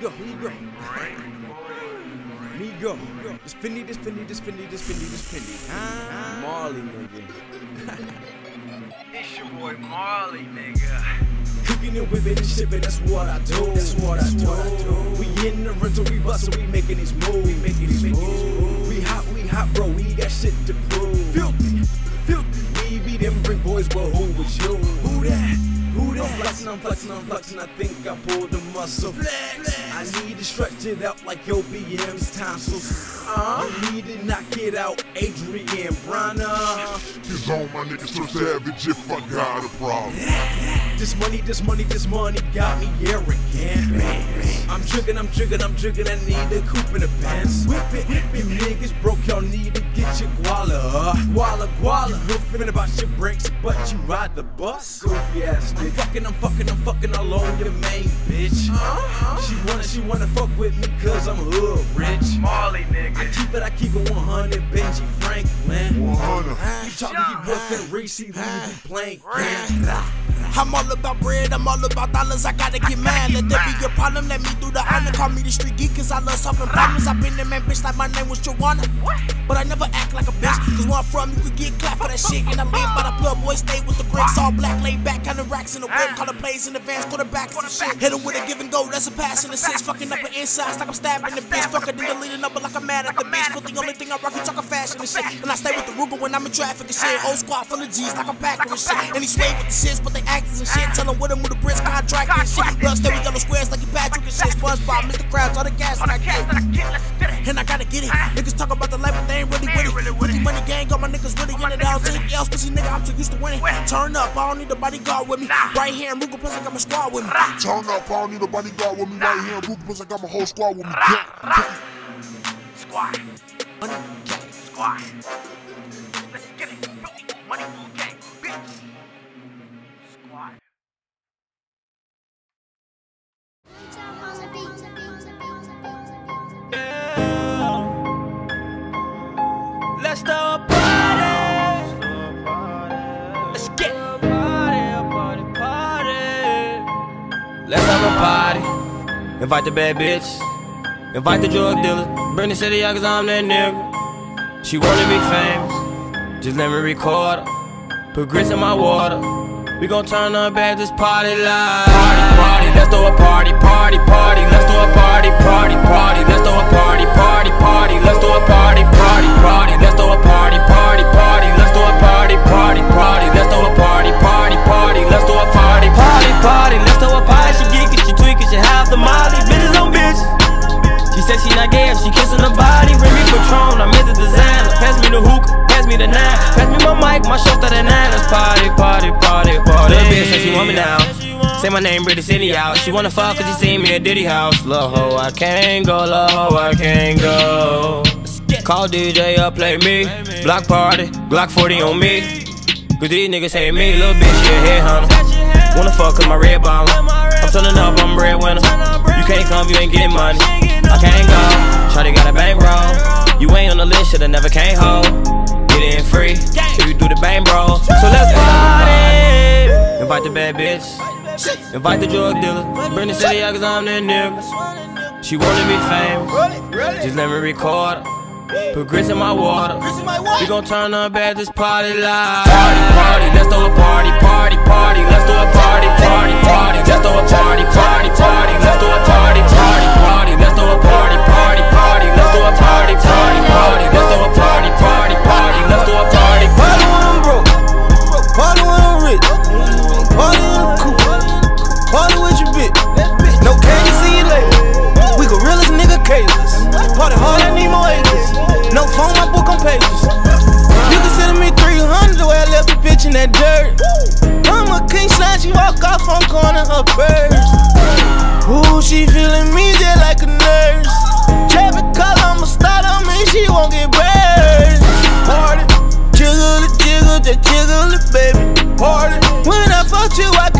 go, Migo. Migo. This Fendi, this Fendi, this Fendi, this Fendi, this Fendi. Ah, Marley, nigga. It's your boy Marley, nigga. Cooking and whipping and shipping, that's what I do. That's what I do. We in the rental, we bustin', we making these moves. We making these moves. We hot, we hot, bro. We got shit to prove. Filthy, filthy. We be them brick boys, but who was you? Flexing, I'm flexing, I'm flexing. I think I pulled the muscle. Flex. I need to stretch it out like your BM's tonsils. Uh, you need to knock it out, Adrien Broner. Cause all my niggas so savage if I got a problem. This money, this money, this money got me arrogant. I'm triggin', I'm triggin', I'm triggin', I need a coupe in the pants. Whip it, whip it, niggas broke, y'all need to get your guala. Guala, guala. You riffin' about shit breaks, but you ride the bus. Goofy ass nigga. I'm fucking, I'm fucking, I'm fucking all on your main bitch. Uh-huh. She wanna, she wanna fuck with me cause I'm hood rich. Marley, nigga. I keep it, I keep it 100, Benji Franklin. 100. You talking, he working Reese, we be playing games. I'm all about bread, I'm all about dollars, I gotta get mad. Let that be your problem, let me do the honor. Call me the street geek, cause I love solving problems. I've been the man, bitch, like my name was Joanna. But I never act like a bitch, cause where I'm from, you could get clapped for that shit. And I live by the boy, stay with the bricks. All black, laid back, kind of racks in the whip. Call the plays in the advance, quarterback and shit. Hit him with a give and go, that's a pass in the six. Fucking up the insides like I'm stabbing the bitch. Fucking then deleting number like I'm mad at the bitch. But the only thing I rock, is talking fashion and shit. And I stay with the Ruger when I'm in traffic and shit. Old squad full of G's like I'm packing and shit. And he sway with the shits, but they actors and shit. Tell him with him with a Brits contract and shit. Blood stay with yellow squares like you Patrick and shit. SpongeBob, Mr. Krabs, all the gas and I get. And I gotta get it. Niggas talk about the life, but they ain't really with it. Fifty money gang, got my niggas really in it out. Take else, pussy nigga, I'm too used to winning. Turn up, I don't need a bodyguard with me. Right here in Ruger, plus I got my squad with me. Turn up, I don't need a bodyguard with me right here in Brooklyn, plus I got my whole squad with me. Squad, Money, gang. squad. Let's Let's have a party. Invite the bad bitch. Invite the drug dealer. Bring the city out cause I'm that nigga. She wanna be famous. Just let me record her. Put grits in my water. We gon' turn up at this party live. Party, party, let's throw a party, party, party. Let's throw a party, party, party. Let's throw a party, party, party. Let's throw a party, party, party. Let's throw a party, party, said she not gay if she kissin' the body. Remy Patron, I'm into designer. Pass me the hookah, pass me the nine. Pass me my mic, my start at nine. Let's party, party, party, party. Little bitch say she want me now. Say my name, British City out. She wanna fuck cause she seen me at Diddy house. Lil' ho, I can't go, lil' ho, I can't go. Call DJ up, play me. Block party, Glock 40 on me. Cause these niggas hate me, little bitch, you a headhunter. Wanna fuck cause my red bomber. I'm turning up, I'm red winner. You can't come you ain't getting money. I can't go. Shawty got a bankroll. You ain't on the list, shoulda never came home. Get in free if you do the bang, bro. So let's party. Invite the bad bitch. Invite the drug dealer. Bring the city out cause I'm that nigga. She wanna be famous. Just let me record her. Put grits in my water. We gon' turn up at this party live. Party, party, let's throw a party, party, party. Let's throw a party, party, party. you up.